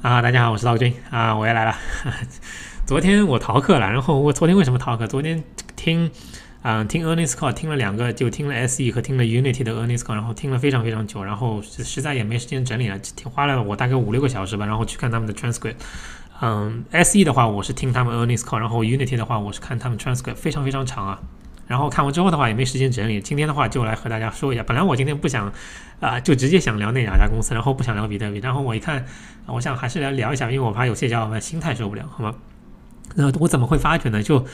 啊，大家好，我是道军啊，我又来了。昨天我逃课了，然后我昨天为什么逃课？昨天听，嗯，听 earnings call 听了两个，就听了 SE 和听了 Unity 的 earnings call，然后听了非常非常久，然后实在也没时间整理了，花了我大概五六个小时吧，然后去看他们的 transcript。嗯，SE 的话我是听他们 earnings call，然后 Unity 的话我是看他们 transcript，非常非常长啊。然后看完之后的话也没时间整理，今天的话就来和大家说一下。本来我今天不想，啊，就直接想聊那两家公司，然后不想聊比特币。然后我一看，我想还是来聊一下，因为我怕有些小伙伴心态受不了，好吗？那我怎么会发觉呢？就。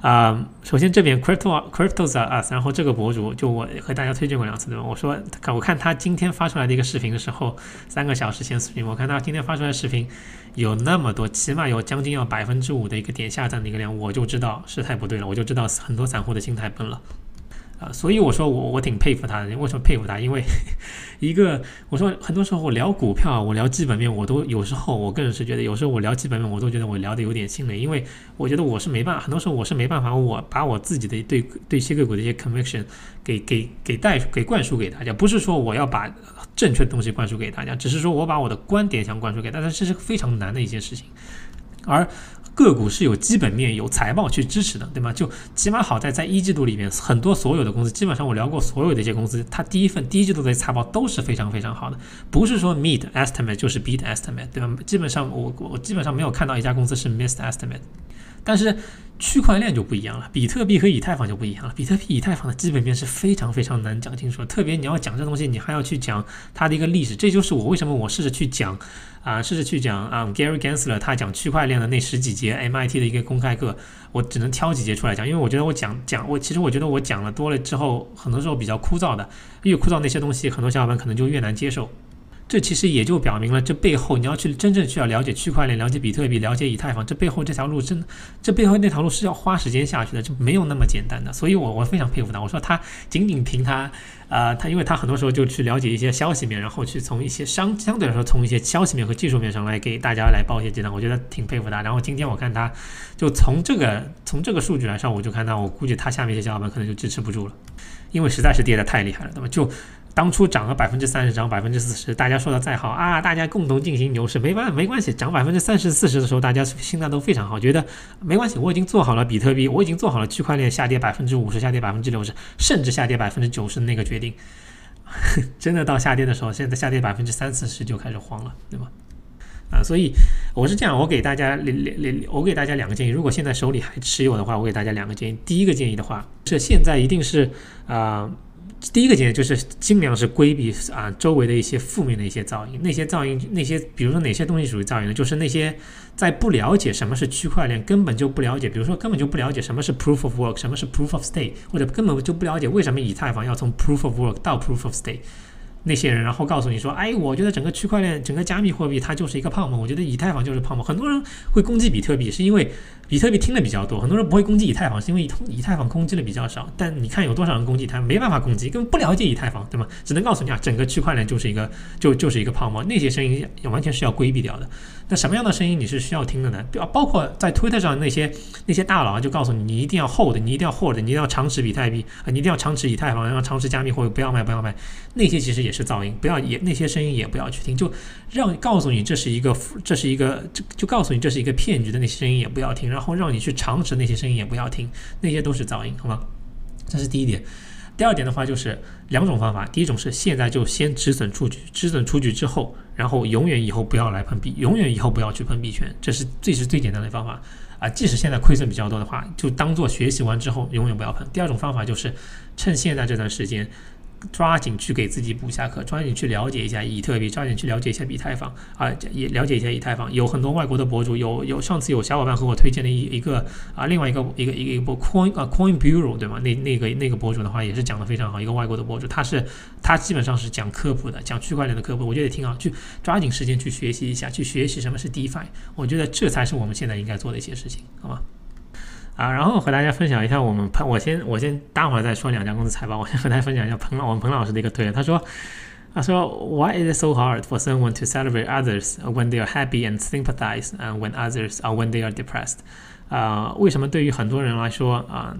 啊，首先这边 crypto cryptos are us，然后这个博主就我和大家推荐过两次对吧？我说看我看他今天发出来的一个视频的时候，三个小时前视频，我看他今天发出来的视频有那么多，起码有将近要百分之五的一个点下赞的一个量，我就知道事态不对了，我就知道很多散户的心态崩了。啊，所以我说我我挺佩服他的。为什么佩服他？因为 一个我说很多时候我聊股票，我聊基本面，我都有时候我个人是觉得，有时候我聊基本面，我都觉得我聊的有点心累，因为我觉得我是没办，很多时候我是没办法，我把我自己的对对些个股的一些 conviction 给给给带给灌输给大家，不是说我要把正确的东西灌输给大家，只是说我把我的观点想灌输给大家，这是非常难的一件事情，而。个股是有基本面、有财报去支持的，对吗？就起码好在在一季度里面，很多所有的公司，基本上我聊过所有的一些公司，它第一份第一季度的财报都是非常非常好的，不是说 meet estimate 就是 beat estimate，对吧？基本上我我基本上没有看到一家公司是 miss estimate，但是。区块链就不一样了，比特币和以太坊就不一样了。比特币、以太坊的基本面是非常非常难讲清楚，特别你要讲这东西，你还要去讲它的一个历史。这就是我为什么我试着去讲啊，试着去讲啊，Gary Gensler 他讲区块链的那十几节 MIT 的一个公开课，我只能挑几节出来讲，因为我觉得我讲讲我其实我觉得我讲了多了之后，很多时候比较枯燥的，越枯燥那些东西，很多小伙伴可能就越难接受。这其实也就表明了，这背后你要去真正需要了解区块链、了解比特币、了解以太坊，这背后这条路真，这背后那条路是要花时间下去的，就没有那么简单的。所以，我我非常佩服他。我说他仅仅凭他，呃，他因为他很多时候就去了解一些消息面，然后去从一些相相对来说从一些消息面和技术面上来给大家来报一些鸡汤，我觉得挺佩服他。然后今天我看他，就从这个从这个数据来上，我就看到，我估计他下面一些小伙伴可能就支持不住了，因为实在是跌得太厉害了，那么就。当初涨了百分之三十，涨百分之四十，大家说的再好啊，大家共同进行牛市，没办没关系，涨百分之三十四十的时候，大家心态都非常好，觉得没关系，我已经做好了比特币，我已经做好了区块链下跌百分之五十，下跌百分之六十，甚至下跌百分之九十的那个决定，真的到下跌的时候，现在下跌百分之三四十就开始慌了，对吗？啊，所以我是这样，我给大家两两两，我给大家两个建议，如果现在手里还持有的话，我给大家两个建议，第一个建议的话，这现在一定是啊。第一个建议就是尽量是规避啊周围的一些负面的一些噪音，那些噪音，那些比如说哪些东西属于噪音呢？就是那些在不了解什么是区块链，根本就不了解，比如说根本就不了解什么是 proof of work，什么是 proof of stake，或者根本就不了解为什么以太坊要从 proof of work 到 proof of stake。那些人，然后告诉你说，哎，我觉得整个区块链、整个加密货币它就是一个泡沫。我觉得以太坊就是泡沫。很多人会攻击比特币，是因为比特币听的比较多。很多人不会攻击以太坊，是因为以以太坊攻击的比较少。但你看有多少人攻击它，没办法攻击，根本不了解以太坊，对吗？只能告诉你啊，整个区块链就是一个就就是一个泡沫。那些声音也完全是要规避掉的。那什么样的声音你是需要听的呢？包括在推特上那些那些大佬就告诉你，你一定要 hold，你一定要 hold，你一定要长持比特币啊，你一定要长持以太坊，然后长持加密货币，不要卖，不要卖。那些其实也也是噪音，不要也那些声音也不要去听，就让告诉你这是一个这是一个就就告诉你这是一个骗局的那些声音也不要听，然后让你去尝试那些声音也不要听，那些都是噪音，好吗？这是第一点。第二点的话就是两种方法，第一种是现在就先止损出局，止损出局之后，然后永远以后不要来碰币，永远以后不要去碰币圈，这是最是最简单的方法啊。即使现在亏损比较多的话，就当做学习完之后永远不要碰。第二种方法就是趁现在这段时间。抓紧去给自己补下课，抓紧去了解一下以特币，抓紧去了解一下以太坊啊，也了解一下以太坊。有很多外国的博主，有有上次有小伙伴和我推荐的一一个啊，另外一个一个一个一个 Coin 啊 Coin Bureau 对吗？那那个那个博主的话也是讲的非常好，一个外国的博主，他是他基本上是讲科普的，讲区块链的科普，我觉得挺好，去抓紧时间去学习一下，去学习什么是 DeFi，我觉得这才是我们现在应该做的一些事情，好吗？啊，然后和大家分享一下我们彭，我先我先待会儿再说两家公司财报，我先和大家分享一下彭老我们彭老师的一个推，他说他说 Why is it so hard for someone to celebrate others when they are happy and sympathize and when others are when they are depressed？啊，为什么对于很多人来说啊，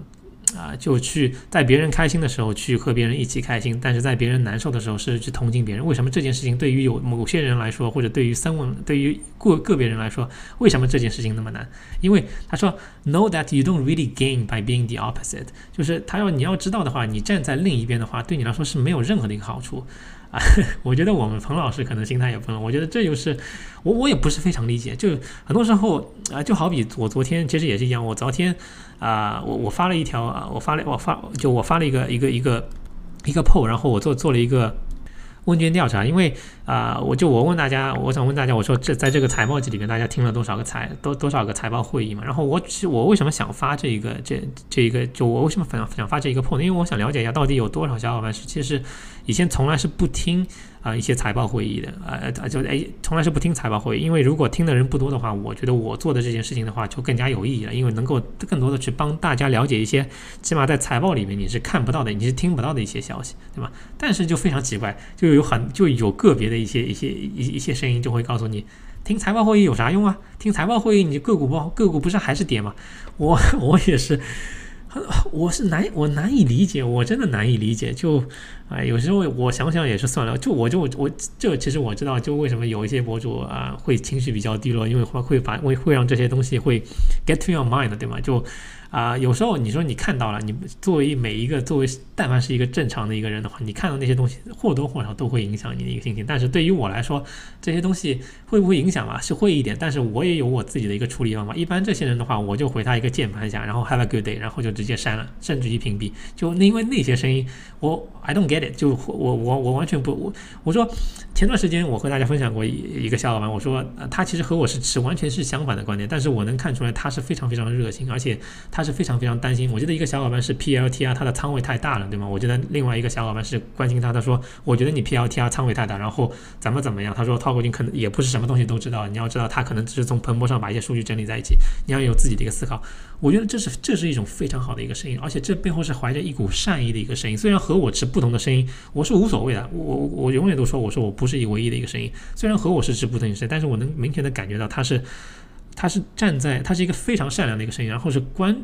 啊，就去在别人开心的时候去和别人一起开心，但是在别人难受的时候是去同情别人。为什么这件事情对于有某些人来说，或者对于三文对于个个别人来说，为什么这件事情那么难？因为他说，Know that you don't really gain by being the opposite，就是他要你要知道的话，你站在另一边的话，对你来说是没有任何的一个好处。啊，我觉得我们彭老师可能心态也崩了。我觉得这就是我，我也不是非常理解。就很多时候啊，就好比我昨天其实也是一样。我昨天啊，我我发了一条啊，我发了我发就我发了一个一个一个一个 PO，然后我做做了一个。问卷调查，因为啊，我就我问大家，我想问大家，我说这在这个财报季里面，大家听了多少个财多多少个财报会议嘛？然后我其实我为什么想发这一个这这一个，就我为什么想想发这一个 point，因为我想了解一下到底有多少小伙伴是其实以前从来是不听。啊，一些财报会议的，呃，就哎，从来是不听财报会议，因为如果听的人不多的话，我觉得我做的这件事情的话就更加有意义了，因为能够更多的去帮大家了解一些，起码在财报里面你是看不到的，你是听不到的一些消息，对吧？但是就非常奇怪，就有很就有个别的一些一些一一些声音就会告诉你，听财报会议有啥用啊？听财报会议你个股不个股不是还是跌吗？我 我也是。我是难，我难以理解，我真的难以理解。就，哎，有时候我想想也是算了。就我就我这其实我知道，就为什么有一些博主啊会情绪比较低落，因为会会把会会让这些东西会 get to your mind，对吗？就。啊，有时候你说你看到了，你作为每一个作为但凡是一个正常的一个人的话，你看到那些东西或多或少都会影响你的一个心情。但是对于我来说，这些东西会不会影响嘛？是会一点，但是我也有我自己的一个处理方法。一般这些人的话，我就回他一个键盘侠，然后 Have a good day，然后就直接删了，甚至于屏蔽。就那因为那些声音，我 I don't get it，就我我我完全不我我说前段时间我和大家分享过一一个小伙伴，我说他其实和我是持完全是相反的观点，但是我能看出来他是非常非常热心，而且他。他是非常非常担心。我记得一个小伙伴是 PLTR，他的仓位太大了，对吗？我觉得另外一个小伙伴是关心他，他说：“我觉得你 PLTR 仓位太大，然后怎么怎么样？”他说：“涛国军可能也不是什么东西都知道，你要知道他可能只是从彭博上把一些数据整理在一起，你要有自己的一个思考。”我觉得这是这是一种非常好的一个声音，而且这背后是怀着一股善意的一个声音。虽然和我持不同的声音，我是无所谓的。我我永远都说，我说我不是一唯一的一个声音。虽然和我是持不同的声音，但是我能明显的感觉到他是。他是站在，他是一个非常善良的一个声音，然后是关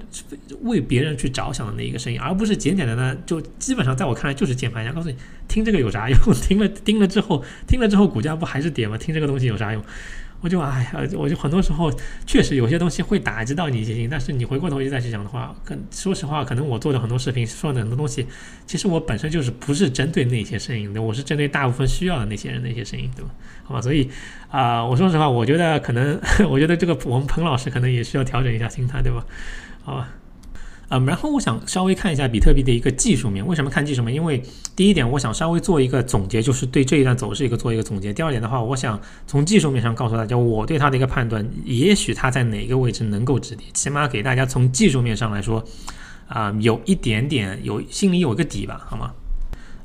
为别人去着想的那一个声音，而不是简简单单就基本上在我看来就是键盘侠，告诉你听这个有啥用？听了听了之后，听了之后股价不还是跌吗？听这个东西有啥用？我就哎呀，我就很多时候确实有些东西会打击到你心情，但是你回过头去再去讲的话，可说实话，可能我做的很多视频说的很多东西，其实我本身就是不是针对那些声音的，我是针对大部分需要的那些人的一些声音，对吧？好吧，所以啊，我说实话，我觉得可能，我觉得这个我们彭老师可能也需要调整一下心态，对吧？好吧。啊，然后我想稍微看一下比特币的一个技术面。为什么看技术面？因为第一点，我想稍微做一个总结，就是对这一段走势一个做一个总结。第二点的话，我想从技术面上告诉大家，我对它的一个判断，也许它在哪个位置能够止跌，起码给大家从技术面上来说，啊，有一点点有心里有一个底吧，好吗？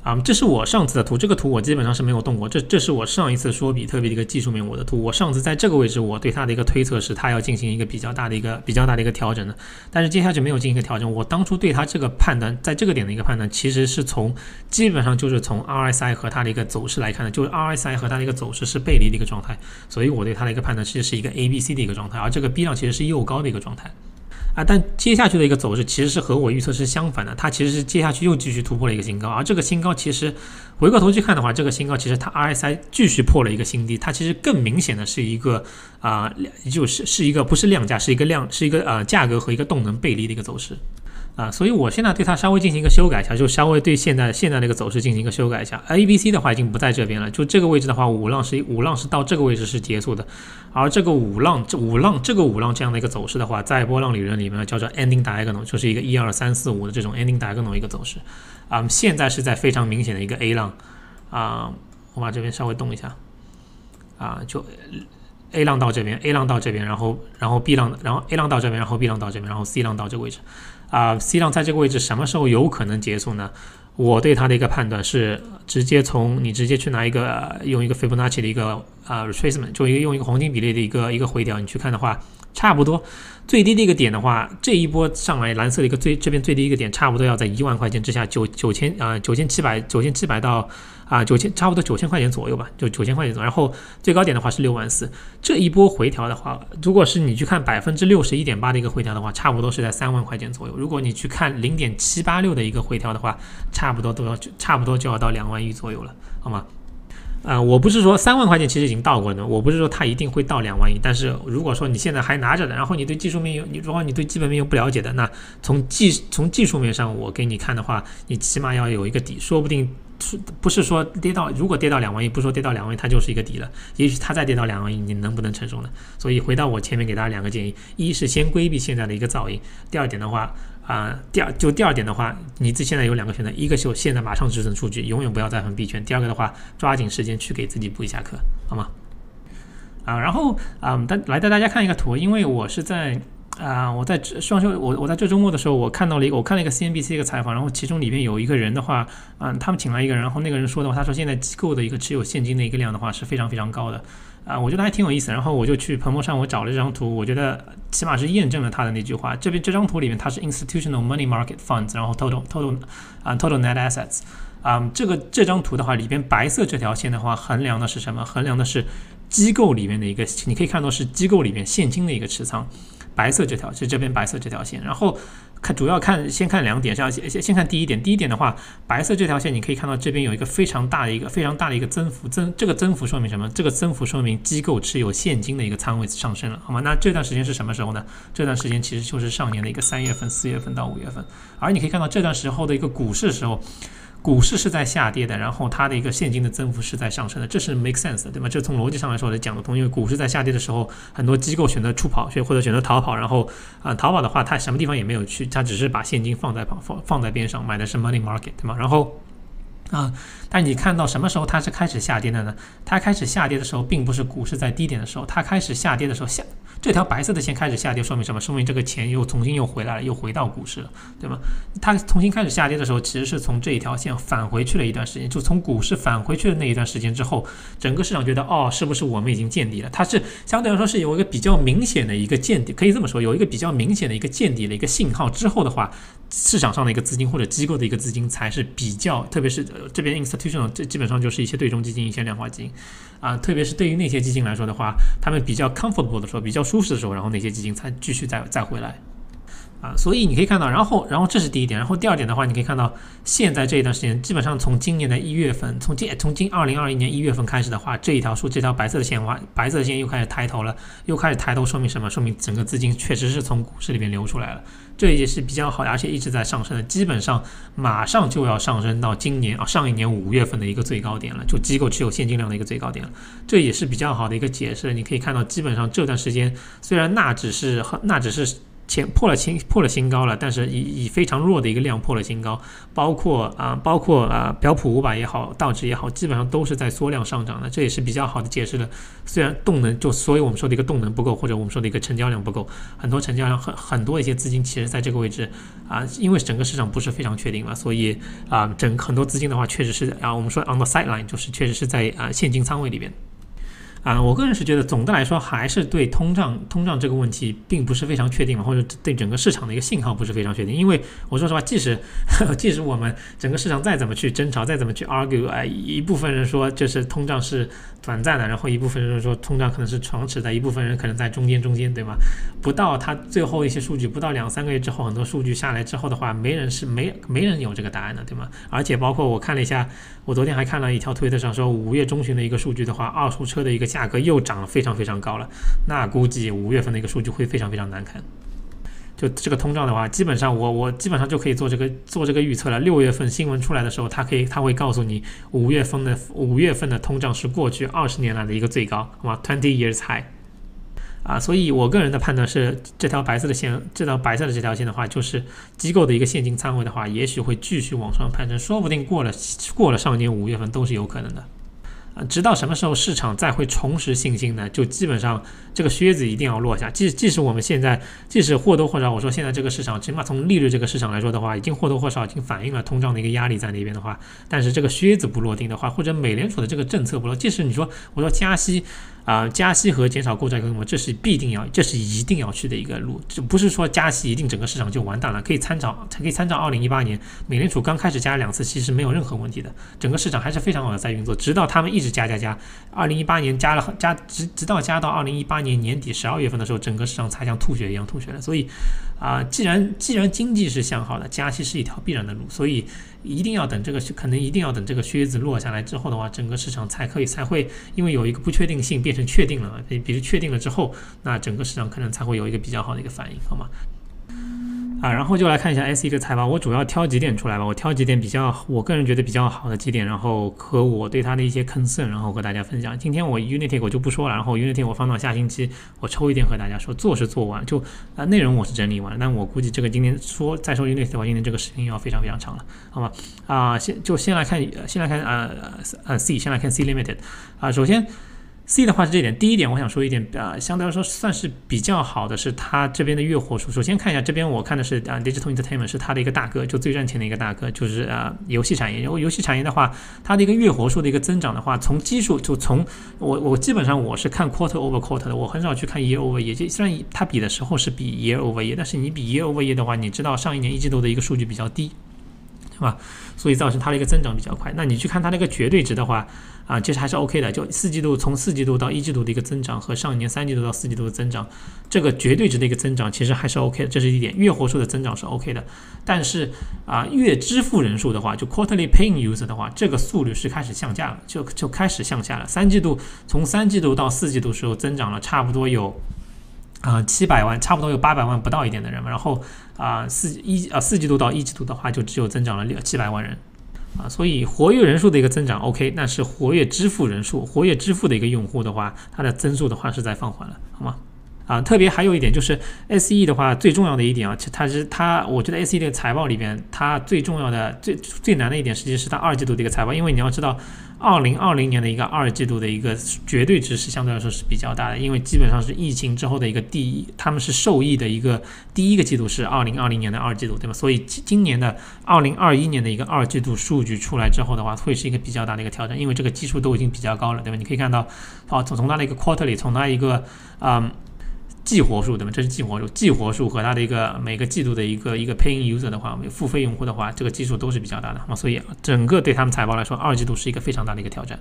啊，这是我上次的图，这个图我基本上是没有动过。这这是我上一次说比特币的一个技术面我的图。我上次在这个位置，我对它的一个推测是它要进行一个比较大的一个比较大的一个调整的，但是接下去没有进行一个调整。我当初对它这个判断，在这个点的一个判断，其实是从基本上就是从 RSI 和它的一个走势来看的，就是 RSI 和它的一个走势是背离的一个状态，所以我对它的一个判断其实是一个 ABC 的一个状态，而这个 B 量其实是诱高的一个状态。啊，但接下去的一个走势其实是和我预测是相反的，它其实是接下去又继续突破了一个新高，而这个新高其实回过头去看的话，这个新高其实它 RSI 继续破了一个新低，它其实更明显的是一个啊，就是是一个不是量价，是一个量，是一个呃价格和一个动能背离的一个走势。啊，所以我现在对它稍微进行一个修改一下，就稍微对现在现在那个走势进行一个修改一下。A、B、C 的话已经不在这边了，就这个位置的话，五浪是五浪是到这个位置是结束的，而这个五浪这五浪这个五浪这样的一个走势的话，在波浪理论里面叫做 ending diagonal，就是一个一二三四五的这种 ending diagonal 一个走势。啊，现在是在非常明显的一个 A 浪，啊，我把这边稍微动一下，啊，就 A 浪到这边，A 浪到这边，然后然后 B 浪，然后 A 浪到这边，然后 B 浪到这边，然后 C 浪到这个位置。啊，C 浪在这个位置什么时候有可能结束呢？我对它的一个判断是，直接从你直接去拿一个用一个斐波那契的一个啊 retracement，就一个用一个黄金比例的一个一个回调，你去看的话，差不多最低的一个点的话，这一波上来蓝色的一个最这边最低一个点，差不多要在一万块钱之下，九九千啊九千七百九千七百到。啊，九千差不多九千块钱左右吧，就九千块钱左右。然后最高点的话是六万四。这一波回调的话，如果是你去看百分之六十一点八的一个回调的话，差不多是在三万块钱左右。如果你去看零点七八六的一个回调的话，差不多都要差不多就要到两万一左右了，好吗？啊，我不是说三万块钱其实已经到过的，我不是说它一定会到两万亿。但是如果说你现在还拿着的，然后你对技术面有你如果你对基本面又不了解的，那从技从技术面上我给你看的话，你起码要有一个底，说不定。不是说跌到，如果跌到两万亿，不说跌到两万亿，它就是一个底了。也许它再跌到两万亿，你能不能承受呢？所以回到我前面给大家两个建议：一是先规避现在的一个噪音；第二点的话，啊，第二就第二点的话，你自现在有两个选择：一个就现在马上止损出局，永远不要再碰币圈；第二个的话，抓紧时间去给自己补一下课，好吗？啊，然后啊，带来带大家看一个图，因为我是在。啊，我在双休，我我在这周末的时候，我看到了一个，我看了一个 CNBC 一个采访，然后其中里面有一个人的话，嗯，他们请来一个人，然后那个人说的话，他说现在机构的一个持有现金的一个量的话是非常非常高的，啊，我觉得还挺有意思，然后我就去彭博上我找了这张图，我觉得起码是验证了他的那句话。这边这张图里面它是 institutional money market funds，然后 total total 啊 total net assets，啊，这个这张图的话里边白色这条线的话衡量的是什么？衡量的是机构里面的一个，你可以看到是机构里面现金的一个持仓。白色这条是这边白色这条线，然后看主要看先看两点，像先先先看第一点，第一点的话，白色这条线你可以看到这边有一个非常大的一个非常大的一个增幅，增这个增幅说明什么？这个增幅说明机构持有现金的一个仓位上升了，好吗？那这段时间是什么时候呢？这段时间其实就是上年的一个三月份、四月份到五月份，而你可以看到这段时候的一个股市时候。股市是在下跌的，然后它的一个现金的增幅是在上升的，这是 make sense 的，对吗？这从逻辑上来说来讲得通，因为股市在下跌的时候，很多机构选择出跑，选或者选择逃跑，然后啊，逃跑的话，它什么地方也没有去，它只是把现金放在旁放放在边上，买的是 money market，对吗？然后。啊，但你看到什么时候它是开始下跌的呢？它开始下跌的时候，并不是股市在低点的时候，它开始下跌的时候，下这条白色的线开始下跌，说明什么？说明这个钱又重新又回来了，又回到股市了，对吗？它重新开始下跌的时候，其实是从这一条线返回去了一段时间，就从股市返回去的那一段时间之后，整个市场觉得，哦，是不是我们已经见底了？它是相对来说是有一个比较明显的一个见底，可以这么说，有一个比较明显的一个见底的一个信号之后的话。市场上的一个资金或者机构的一个资金才是比较，特别是这边 institutional，这基本上就是一些对冲基金、一些量化基金，啊，特别是对于那些基金来说的话，他们比较 comfortable 的时候，比较舒适的时候，然后那些基金才继续再再回来。啊，所以你可以看到，然后，然后这是第一点，然后第二点的话，你可以看到，现在这一段时间，基本上从今年的一月份，从今从今二零二一年一月份开始的话，这一条数，这条白色的线话，白色的线又开始抬头了，又开始抬头，说明什么？说明整个资金确实是从股市里面流出来了，这也是比较好的，而且一直在上升的，基本上马上就要上升到今年啊上一年五月份的一个最高点了，就机构持有现金量的一个最高点了，这也是比较好的一个解释。你可以看到，基本上这段时间虽然那只是那只是。前破了新破了新高了，但是以以非常弱的一个量破了新高，包括啊包括啊标普五百也好，道指也好，基本上都是在缩量上涨的，这也是比较好的解释了。虽然动能就所以我们说的一个动能不够，或者我们说的一个成交量不够，很多成交量很很多一些资金其实在这个位置啊，因为整个市场不是非常确定嘛，所以啊整很多资金的话确实是啊我们说 on the sideline 就是确实是在啊现金仓位里边。啊，我个人是觉得，总的来说还是对通胀通胀这个问题并不是非常确定嘛，或者对整个市场的一个信号不是非常确定。因为我说实话，即使即使我们整个市场再怎么去争吵，再怎么去 argue，哎，一部分人说就是通胀是短暂的，然后一部分人说通胀可能是长持的，一部分人可能在中间中间，对吗？不到他最后一些数据，不到两三个月之后，很多数据下来之后的话，没人是没没人有这个答案的，对吗？而且包括我看了一下，我昨天还看了一条推特上说，五月中旬的一个数据的话，二手车的一个。价格又涨了非常非常高了，那估计五月份的一个数据会非常非常难看。就这个通胀的话，基本上我我基本上就可以做这个做这个预测了。六月份新闻出来的时候，它可以它会告诉你五月份的五月份的通胀是过去二十年来的一个最高，好吗？Twenty years high。啊，所以我个人的判断是，这条白色的线，这条白色的这条线的话，就是机构的一个现金仓位的话，也许会继续往上攀升，说不定过了过了上年五月份都是有可能的。啊，直到什么时候市场再会重拾信心呢？就基本上这个靴子一定要落下。即即使我们现在，即使或多或少，我说现在这个市场，起码从利率这个市场来说的话，已经或多或少已经反映了通胀的一个压力在那边的话，但是这个靴子不落定的话，或者美联储的这个政策不落，即使你说我说加息。啊，加息和减少购债规模，这是必定要，这是一定要去的一个路。这不是说加息一定整个市场就完蛋了，可以参照，可以参照二零一八年美联储刚开始加两次息是没有任何问题的，整个市场还是非常好的在运作，直到他们一直加加加，二零一八年加了加，直直到加到二零一八年年底十二月份的时候，整个市场才像吐血一样吐血了。所以，啊，既然既然经济是向好的，加息是一条必然的路，所以。一定要等这个，可能一定要等这个靴子落下来之后的话，整个市场才可以才会，因为有一个不确定性变成确定了，比比如确定了之后，那整个市场可能才会有一个比较好的一个反应，好吗？啊，然后就来看一下 S E 的财报，我主要挑几点出来吧，我挑几点比较，我个人觉得比较好的几点，然后和我对它的一些 concern，然后和大家分享。今天我 Unity 我就不说了，然后 Unity 我放到下星期，我抽一点和大家说，做是做完，就啊内容我是整理完，但我估计这个今天说再说 Unity 的话，今天这个视频要非常非常长了，好吗？啊，先就先来看，先来看呃呃 C，先来看 C Limited，啊，首先。C 的话是这点，第一点我想说一点啊，相对来说算是比较好的是它这边的月活数。首先看一下这边，我看的是啊，Digital Entertainment 是它的一个大哥，就最赚钱的一个大哥，就是啊游戏产业。然后游戏产业的话，它的一个月活数的一个增长的话，从基数就从我我基本上我是看 Quarter over Quarter 的，我很少去看 Year over Year。就虽然它比的时候是比 Year over Year，但是你比 Year over Year 的话，你知道上一年一季度的一个数据比较低。对吧？所以造成它的一个增长比较快。那你去看它那个绝对值的话，啊，其实还是 OK 的。就四季度从四季度到一季度的一个增长和上一年三季度到四季度的增长，这个绝对值的一个增长其实还是 OK 的。这是一点，月活数的增长是 OK 的。但是啊，月支付人数的话，就 Quarterly Paying User 的话，这个速率是开始下降了，就就开始向下了。三季度从三季度到四季度时候增长了差不多有。啊，七百万，差不多有八百万不到一点的人。然后啊，四一啊四季度到一季度的话，就只有增长了六七百万人啊。所以活跃人数的一个增长 OK，那是活跃支付人数、活跃支付的一个用户的话，它的增速的话是在放缓了，好吗？啊，特别还有一点就是 S E 的话，最重要的一点啊，其实它是它，我觉得 S E 这个财报里边，它最重要的、最最难的一点，实际是它二季度的一个财报，因为你要知道，二零二零年的一个二季度的一个绝对值是相对来说是比较大的，因为基本上是疫情之后的一个第一，他们是受益的一个第一个季度是二零二零年的二季度，对吧？所以今年的二零二一年的一个二季度数据出来之后的话，会是一个比较大的一个调整，因为这个基数都已经比较高了，对吧？你可以看到，好，从从它的一个 quarterly，从它一个啊。季活数对吗？这是季活数，季活数和它的一个每个季度的一个一个 paying user 的话，付费用户的话，这个基数都是比较大的啊，所以整个对他们财报来说，二季度是一个非常大的一个挑战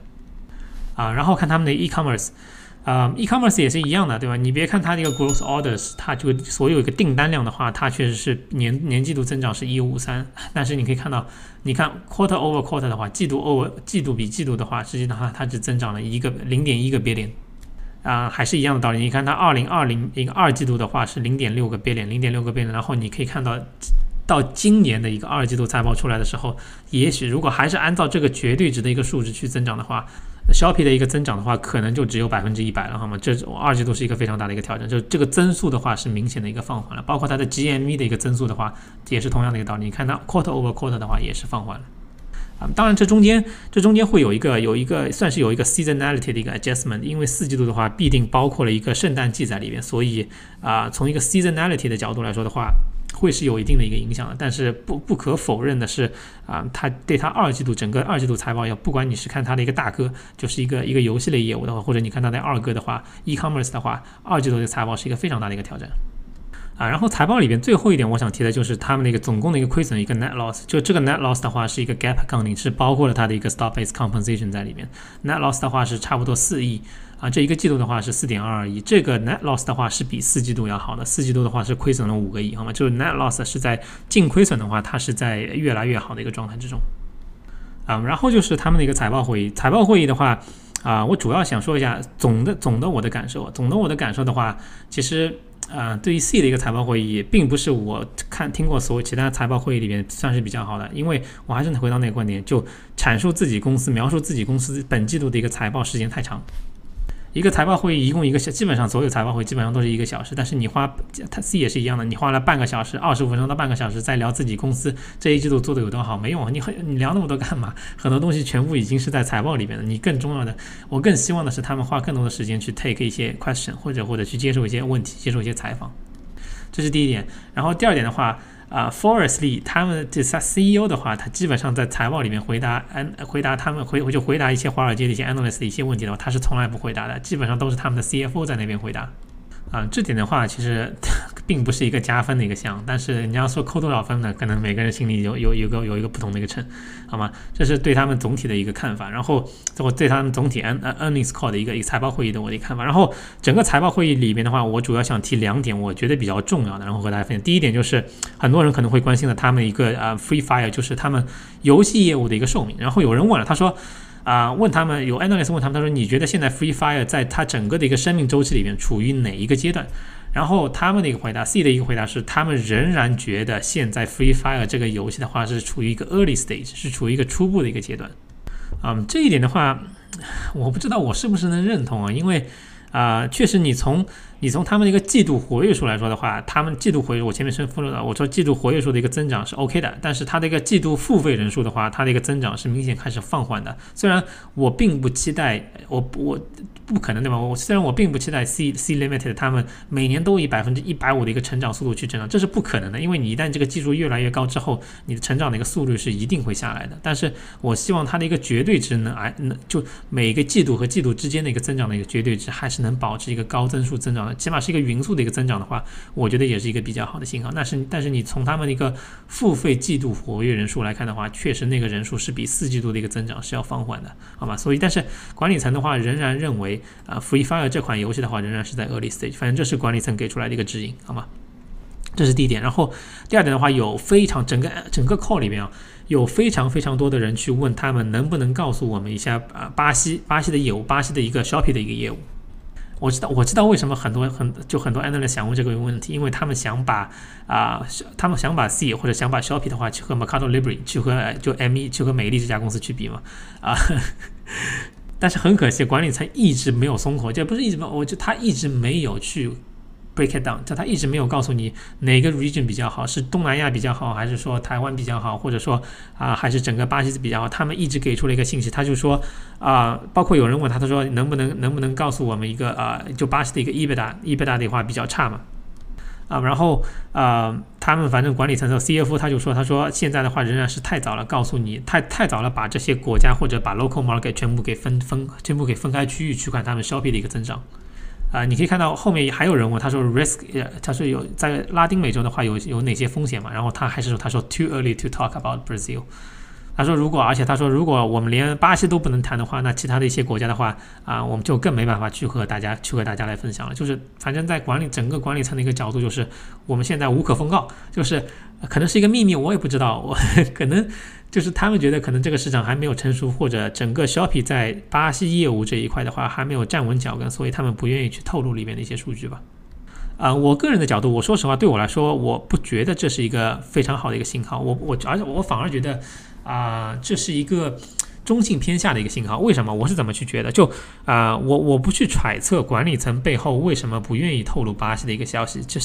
啊。然后看他们的 e-commerce，啊，e-commerce 也是一样的，对吧？你别看它这个 gross orders，它就所有一个订单量的话，它确实是年年季度增长是一五三，但是你可以看到，你看 quarter over quarter 的话，季度 over 季度比季度的话，实际上它它只增长了一个零点一个 billion。啊，还是一样的道理。你看它二零二零一个二季度的话是零点六个 billion，零点六个倍率。然后你可以看到，到今年的一个二季度财报出来的时候，也许如果还是按照这个绝对值的一个数值去增长的话，Shopee 的一个增长的话，可能就只有百分之一百了，好吗？这二季度是一个非常大的一个调整，就这个增速的话是明显的一个放缓了。包括它的 GMV 的一个增速的话，也是同样的一个道理。你看它 quarter over quarter 的话也是放缓了。当然，这中间这中间会有一个有一个算是有一个 seasonality 的一个 adjustment，因为四季度的话必定包括了一个圣诞季在里边，所以啊，从一个 seasonality 的角度来说的话，会是有一定的一个影响的。但是不不可否认的是啊，它对它二季度整个二季度财报要，不管你是看它的一个大哥，就是一个一个游戏类业务的话，或者你看它的二哥的话，e-commerce 的话，二季度的财报是一个非常大的一个挑战。啊，然后财报里边最后一点我想提的就是他们的一个总共的一个亏损，一个 net loss。就这个 net loss 的话是一个 gap accounting，是包括了它的一个 stock-based compensation 在里面。net loss 的话是差不多四亿啊，这一个季度的话是四点二二亿。这个 net loss 的话是比四季度要好的，四季度的话是亏损了五个亿，好吗？就是 net loss 是在净亏损的话，它是在越来越好的一个状态之中。啊，然后就是他们的一个财报会议，财报会议的话啊，我主要想说一下总的总的我的感受，总的我的感受的话，其实。啊，对于 C 的一个财报会议，并不是我看听过所有其他财报会议里面算是比较好的，因为我还是回到那个观点，就阐述自己公司、描述自己公司本季度的一个财报时间太长。一个财报会议一共一个小，基本上所有财报会基本上都是一个小时，但是你花，它 C 也是一样的，你花了半个小时、二十五分钟到半个小时在聊自己公司这一季度做的有多好，没用啊！你很你聊那么多干嘛？很多东西全部已经是在财报里边的。你更重要的，我更希望的是他们花更多的时间去 take 一些 question，或者或者去接受一些问题，接受一些采访，这是第一点。然后第二点的话。啊，Forest Lee 他们这仨 CEO 的话，他基本上在财报里面回答安回答他们回就回答一些华尔街的一些 analyst 的一些问题的话，他是从来不回答的，基本上都是他们的 CFO 在那边回答。啊，这点的话其实并不是一个加分的一个项，但是你要说扣多少分呢？可能每个人心里有有有个有一个不同的一个秤，好吗？这是对他们总体的一个看法，然后我对他们总体 N earnings call 的一个一个财报会议的我的看法。然后整个财报会议里面的话，我主要想提两点，我觉得比较重要的，然后和大家分享。第一点就是很多人可能会关心的，他们一个呃 Free Fire 就是他们游戏业务的一个寿命。然后有人问了，他说。啊，问他们有 analyst 问他们，他说你觉得现在 Free Fire 在它整个的一个生命周期里面处于哪一个阶段？然后他们的一个回答，C 的一个回答是，他们仍然觉得现在 Free Fire 这个游戏的话是处于一个 early stage，是处于一个初步的一个阶段。嗯，这一点的话，我不知道我是不是能认同啊，因为啊，确实你从你从他们的一个季度活跃数来说的话，他们季度活跃，我前面是说了，我说季度活跃数的一个增长是 OK 的，但是它的一个季度付费人数的话，它的一个增长是明显开始放缓的。虽然我并不期待，我我。不可能对吧？我虽然我并不期待 C C Limited 他们每年都以百分之一百五的一个成长速度去成长，这是不可能的，因为你一旦这个技术越来越高之后，你的成长的一个速率是一定会下来的。但是我希望它的一个绝对值能哎能就每个季度和季度之间的一个增长的一个绝对值还是能保持一个高增速增长起码是一个匀速的一个增长的话，我觉得也是一个比较好的信号。但是但是你从他们的一个付费季度活跃人数来看的话，确实那个人数是比四季度的一个增长是要放缓的，好吧？所以但是管理层的话仍然认为。啊，Free Fire 这款游戏的话，仍然是在 early stage，反正这是管理层给出来的一个指引，好吗？这是第一点。然后第二点的话，有非常整个整个 call 里面啊，有非常非常多的人去问他们能不能告诉我们一下啊，巴西巴西的业务，巴西的一个 shopping 的一个业务。我知道我知道为什么很多很就很多 analyst 想问这个问题，因为他们想把啊，他们想把 C 或者想把 Shopee 的话去和 Mercado Libre 去和就 ME 去和美丽这家公司去比嘛啊。但是很可惜，管理层一直没有松口，这不是一直没有，我就他一直没有去 break it down，就他一直没有告诉你哪个 region 比较好，是东南亚比较好，还是说台湾比较好，或者说啊，还是整个巴西比较好？他们一直给出了一个信息，他就说啊，包括有人问他，他说能不能能不能告诉我们一个啊，就巴西的一个 EBITDA，EBITDA 的话比较差嘛？啊，然后啊，他们反正管理层的 C F，他就说，他说现在的话仍然是太早了，告诉你太太早了，把这些国家或者把 local market 全部给分分，全部给分开区域去看他们消费的一个增长。啊，你可以看到后面还有人问，他说 risk，呃他说有在拉丁美洲的话有有哪些风险嘛？然后他还是说，他说 too early to talk about Brazil。他说：“如果，而且他说，如果我们连巴西都不能谈的话，那其他的一些国家的话，啊，我们就更没办法去和大家去和大家来分享了。就是反正在管理整个管理层的一个角度，就是我们现在无可奉告，就是可能是一个秘密，我也不知道。我 可能就是他们觉得可能这个市场还没有成熟，或者整个 Shopee 在巴西业务这一块的话还没有站稳脚跟，所以他们不愿意去透露里面的一些数据吧。啊，我个人的角度，我说实话，对我来说，我不觉得这是一个非常好的一个信号。我我而且我反而觉得。啊，这是一个。中性偏下的一个信号，为什么？我是怎么去觉得？就啊，我我不去揣测管理层背后为什么不愿意透露巴西的一个消息，这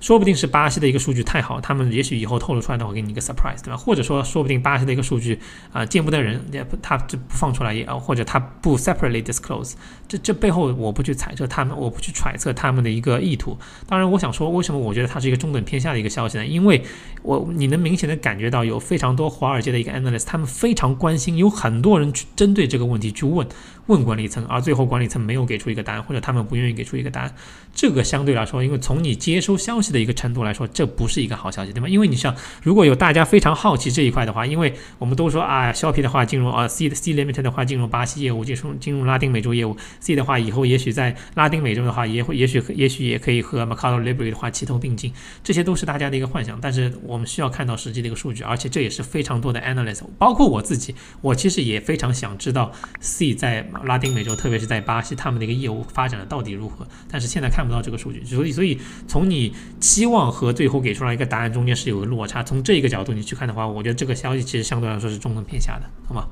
说不定是巴西的一个数据太好，他们也许以后透露出来的话给你一个 surprise，对吧？或者说，说不定巴西的一个数据啊见不得人，也不他就不放出来也，或者他不 separately disclose，这这背后我不去猜测他们，我不去揣测他们的一个意图。当然，我想说，为什么我觉得它是一个中等偏下的一个消息呢？因为我你能明显的感觉到有非常多华尔街的一个 analyst，他们非常关心，有很。很多人去针对这个问题去问。问管理层，而最后管理层没有给出一个答案，或者他们不愿意给出一个答案。这个相对来说，因为从你接收消息的一个程度来说，这不是一个好消息，对吗？因为你像如果有大家非常好奇这一块的话，因为我们都说啊，肖皮的话进入啊 C 的 C Limited 的话进入巴西业务，进入进入拉丁美洲业务，C 的话以后也许在拉丁美洲的话也会也许也许也可以和 Mercado Libre 的话齐头并进，这些都是大家的一个幻想。但是我们需要看到实际的一个数据，而且这也是非常多的 analyst，包括我自己，我其实。也非常想知道 C 在拉丁美洲，特别是在巴西，他们的一个业务发展的到底如何。但是现在看不到这个数据，所以所以从你期望和最后给出来一个答案中间是有个落差。从这一个角度你去看的话，我觉得这个消息其实相对来说是中等偏下的，好吗？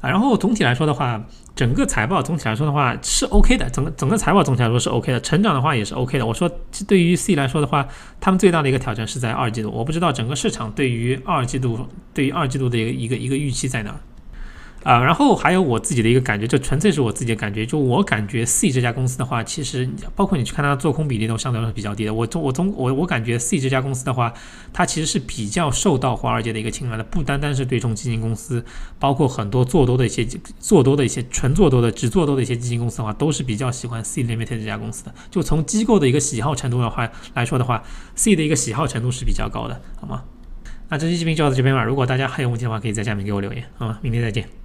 啊，然后总体来说的话，整个财报总体来说的话是 OK 的，整个整个财报总体来说是 OK 的，成长的话也是 OK 的。我说对于 C 来说的话，他们最大的一个挑战是在二季度，我不知道整个市场对于二季度对于二季度的一个一个一个预期在哪儿。啊，然后还有我自己的一个感觉，这纯粹是我自己的感觉。就我感觉 C 这家公司的话，其实包括你去看它的做空比例都相对来说比较低的。我从我从我我感觉 C 这家公司的话，它其实是比较受到华尔街的一个青睐的，不单单是对冲基金公司，包括很多做多的一些做多的一些纯做多的只做多的一些基金公司的话，都是比较喜欢 C Limited 这家公司的。就从机构的一个喜好程度的话来说的话，C 的一个喜好程度是比较高的，好吗？那这期视频就到这边吧。如果大家还有问题的话，可以在下面给我留言，好吗？明天再见。